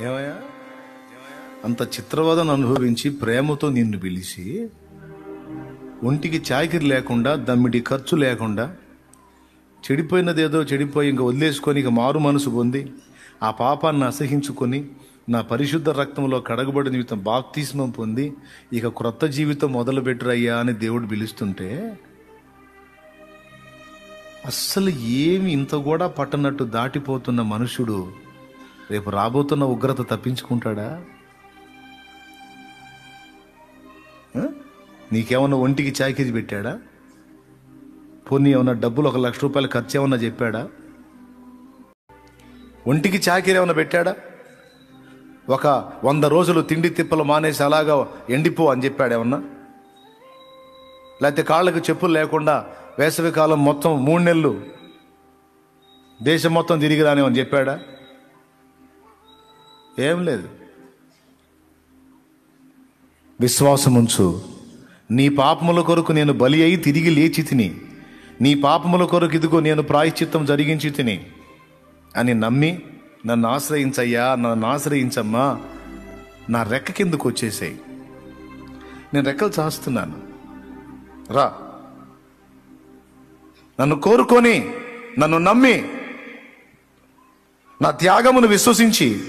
ఏమయ్యా? అంత చిత్రవదను అనుభవించి ప్రేమతో నిన్ను పిలిచి ఒంటికి చాకిరి లేకుండా దమ్మిడి ఖర్చు లేకుండా చెడిపోయినదేదో చెడిపోయి ఇంక వదిలేసుకొని ఇక మారు మనసు పొంది ఆ పాపాన్ని అసహించుకొని నా పరిశుద్ధ రక్తంలో కడగబడి జీవితం బాప్తిస్మం పొంది ఇక క్రొత్త జీవితం మొదలుపెట్టురయ్యా అని దేవుడు పిలుస్తుంటే అస్సలు ఏమి ఇంత కూడా పట్టనట్టు దాటిపోతున్న మనుషుడు రేపు రాబోతున్న ఉగ్రత తప్పించుకుంటాడా? నీకేమన్నా ఒంటికి చాకిరి పెట్టాడా? పోనీ ఏమన్నా డబ్బులు ఒక లక్ష రూపాయలు ఖర్చు ఏమన్నా చెప్పాడా? ఒంటికి చాకిరి ఏమైనా పెట్టాడా? ఒక వంద రోజులు తిండి తిప్పలు మానేసి అలాగా ఎండిపో అని చెప్పాడేమన్నా లేకపోతే కాళ్ళకు చెప్పులు లేకుండా వేసవి కాలం మొత్తం మూడు నెలలు దేశం మొత్తం తిరిగి రానివని చెప్పాడా? ఏం లేదు. విశ్వాసముంచు. నీ పాపముల కొరకు నేను బలి అయి తిరిగి లేచి తిని. నీ పాపముల కొరకు ఇదిగో నేను ప్రాయశ్చిత్తం జరిగించి తిని. అని నమ్మి నన్ను ఆశ్రయించయ్యా నన్ను ఆశ్రయించమ్మా నా రెక్క కిందకు వచ్చేసాయి. నేను రెక్కలు చాస్తున్నాను. రా. నన్ను కోరుకొని నన్ను నమ్మి నా త్యాగమును విశ్వసించి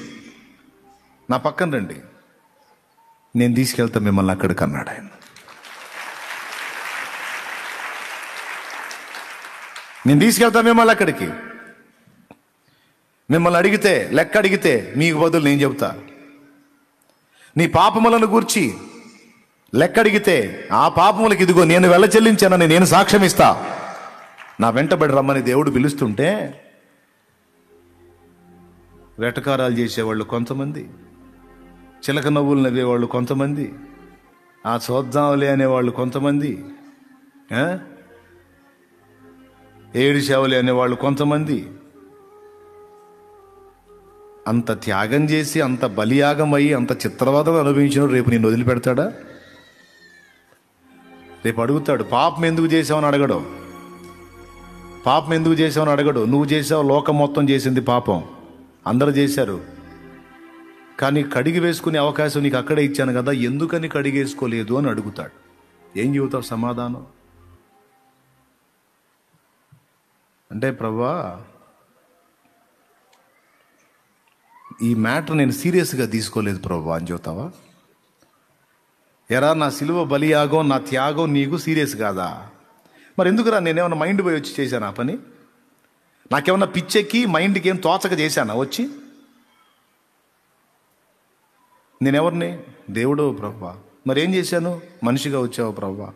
నా పక్కన రండి. నేను తీసుకెళ్తా మిమ్మల్ని అక్కడికి అన్నాడు ఆయన. నేను తీసుకెళ్తా మిమ్మల్ని అక్కడికి. మిమ్మల్ని అడిగితే లెక్క అడిగితే మీకు బదులు నేను చెబుతా. నీ పాపములను గూర్చి లెక్క అడిగితే ఆ పాపములకు ఇదిగో నేను వెళ్ళ చెల్లించానని నేను సాక్ష్యం ఇస్తా నా వెంటబడి రమ్మని దేవుడు పిలుస్తుంటే వెటకారాలు చేసేవాళ్ళు కొంతమంది. చిలక నవ్వులు నవ్వేవాళ్ళు కొంతమంది ఆ చూద్దాంలే అనేవాళ్ళు కొంతమంది ఆ? ఏడు సేవలే అనేవాళ్ళు కొంతమంది. అంత త్యాగం చేసి అంత బలియాగం అయ్యి అంత చిత్రవాదం అనుభవించిన రేపు నేను వదిలిపెడతాడా? రేపు అడుగుతాడు పాపం ఎందుకు చేసావని అడగడు. పాపం ఎందుకు చేసావని అడగడు. నువ్వు చేసావు లోకం మొత్తం చేసింది పాపం. అందరూ చేశారు. కానీ కడిగి వేసుకునే అవకాశం నీకు అక్కడే ఇచ్చాను కదా ఎందుకని కడిగేసుకోలేదు అని అడుగుతాడు. ఏం చెబుతావు సమాధానం? అంటే ప్రభా ఈ మ్యాటర్ నేను సీరియస్గా తీసుకోలేదు ప్రభా అని చెబుతావా? ఎరా నా సిలువ బలియాగం నా త్యాగం నీకు సీరియస్ కాదా? మరి ఎందుకురా నేనేమన్నా మైండ్ పోయి వచ్చి చేశాను ఆ పని? నాకేమన్నా పిచ్చెక్కి మైండ్కి ఏం తోచక చేశానా? వచ్చి. నేనెవరిని? దేవుడో ప్రభా. మరి ఏం చేశాను? మనిషిగా వచ్చావు ప్రభా.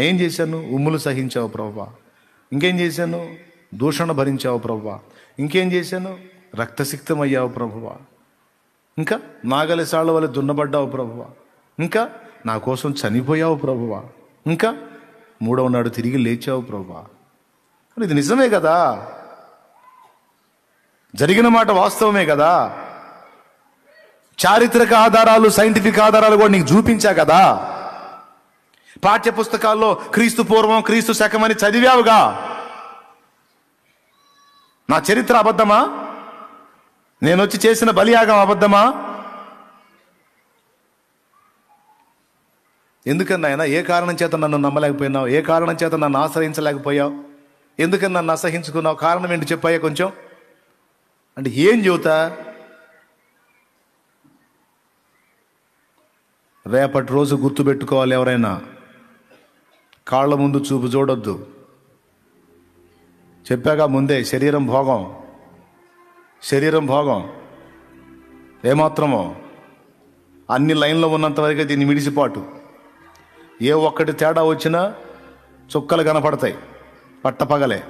ఏం చేశాను? ఉమ్ములు సహించావు ప్రభా. ఇంకేం చేశాను? దూషణ భరించావు ప్రభా. ఇంకేం చేశాను? రక్తసిక్తం అయ్యావు ప్రభువా ఇంకా నాగలి సాళ్ళ వల్ల దున్నబడ్డావు ప్రభువా ఇంకా నా కోసం చనిపోయావు ప్రభువా ఇంకా మూడవ నాడు తిరిగి లేచావు ప్రభువా ఇది నిజమే కదా? జరిగిన మాట వాస్తవమే కదా? చారిత్రక ఆధారాలు సైంటిఫిక్ ఆధారాలు కూడా నీకు చూపించా కదా. పాఠ్య పుస్తకాల్లో క్రీస్తు పూర్వం క్రీస్తు శకమని చదివావుగా. నా చరిత్ర అబద్ధమా? నేను వచ్చి చేసిన బలియాగం అబద్ధమా? ఎందుకన్నా ఆయన? ఏ కారణం చేత నన్ను నమ్మలేకపోయినావు? ఏ కారణం చేత నన్ను ఆశ్రయించలేకపోయావు? ఎందుకని నన్ను అసహించుకున్నావు? కారణం ఏంటి చెప్పాయా కొంచెం? అంటే ఏం చెబుతా? రేపటి రోజు గుర్తుపెట్టుకోవాలి ఎవరైనా. కాళ్ళ ముందు చూపు చూడొద్దు. చెప్పాక ముందే శరీరం భోగం. శరీరం భోగం. ఏమాత్రమో. అన్ని లైన్లో ఉన్నంతవరకే దీన్ని మిడిసిపాటు. ఏ ఒక్కటి తేడా వచ్చినా చుక్కలు కనపడతాయి. పట్టపగలే.